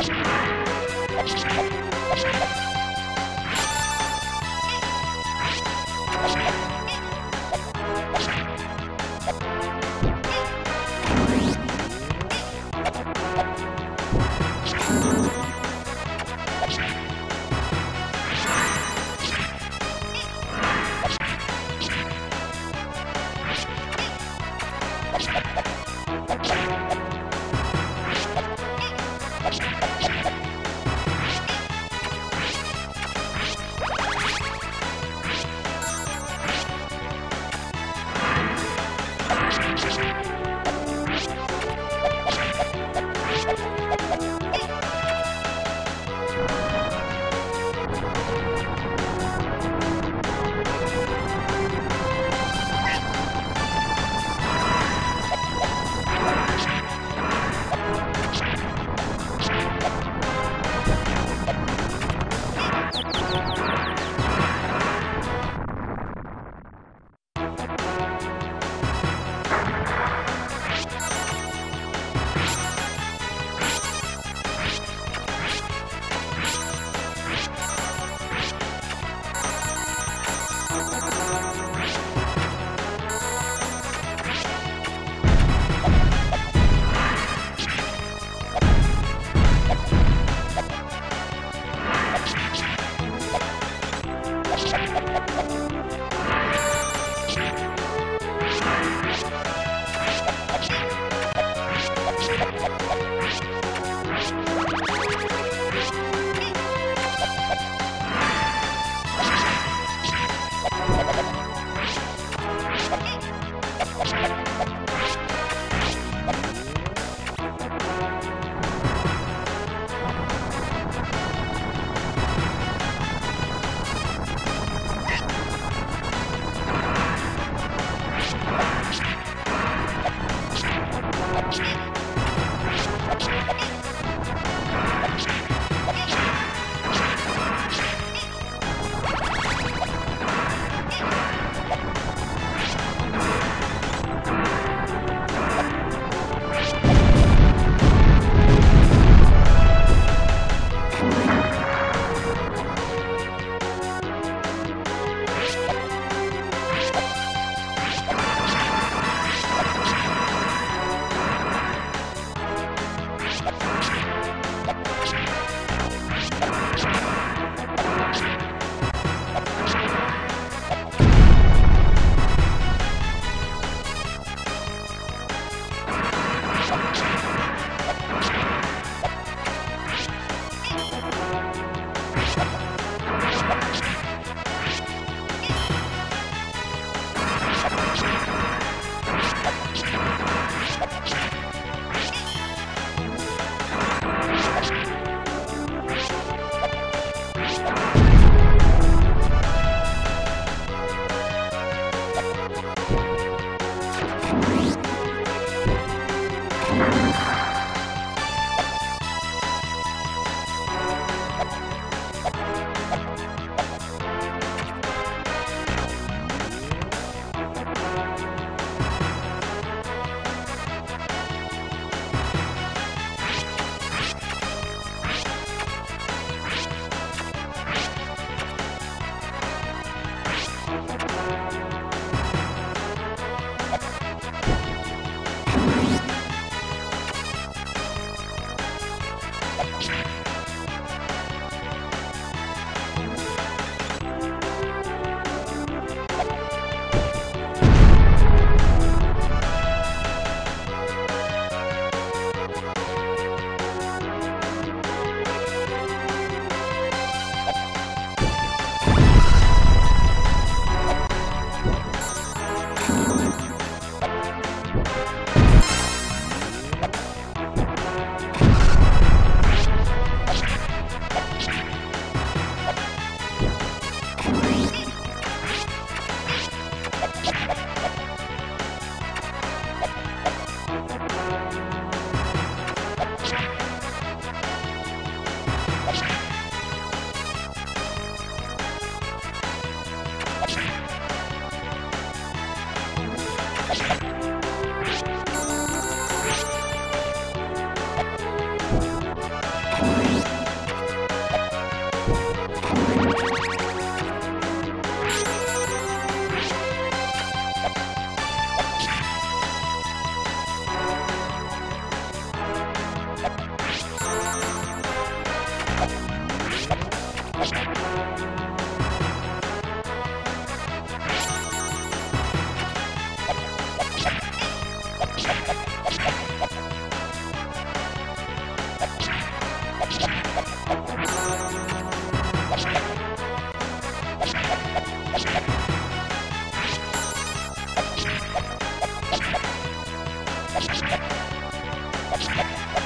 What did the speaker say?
you. Música Thank you.